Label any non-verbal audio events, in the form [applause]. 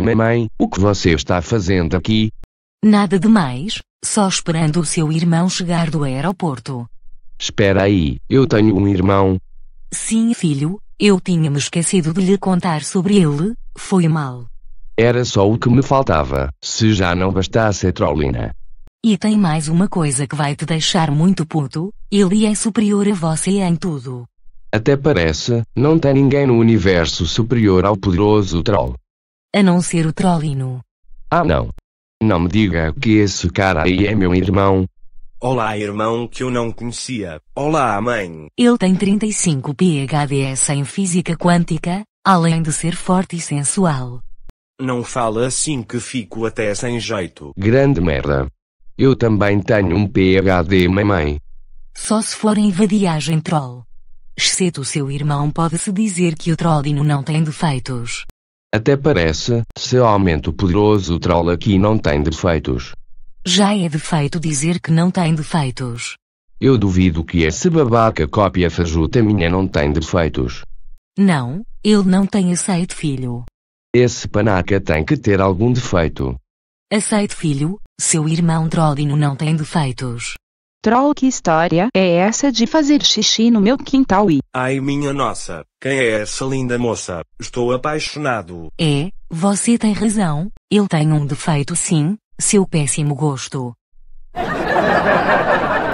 Mamãe, mamãe, o que você está fazendo aqui? Nada demais, só esperando o seu irmão chegar do aeroporto. Espera aí, eu tenho um irmão. Sim, filho, eu tinha me esquecido de lhe contar sobre ele, foi mal. Era só o que me faltava, se já não bastasse a Trollina. E tem mais uma coisa que vai te deixar muito puto, ele é superior a você em tudo. Até parece, não tem ninguém no universo superior ao poderoso Troll. A não ser o Trollino. Ah não. Não me diga que esse cara aí é meu irmão. Olá, irmão que eu não conhecia. Olá, mãe. Ele tem 35 PhDs em física quântica, além de ser forte e sensual. Não fala assim que fico até sem jeito. Grande merda. Eu também tenho um PhD, mamãe. Só se for em vadiagem troll. Exceto o seu irmão pode-se dizer que o Trollino não tem defeitos. Até parece, realmente o poderoso Troll aqui não tem defeitos. Já é defeito dizer que não tem defeitos. Eu duvido que esse babaca cópia fajuta minha não tem defeitos. Não, ele não tem aceite filho. Esse panaca tem que ter algum defeito. Aceite filho, seu irmão Trollino não tem defeitos. Troll, que história é essa de fazer xixi no meu quintal e Ai minha nossa, quem é essa linda moça? Estou apaixonado. É, você tem razão, ele tem um defeito sim, seu péssimo gosto. [laughs]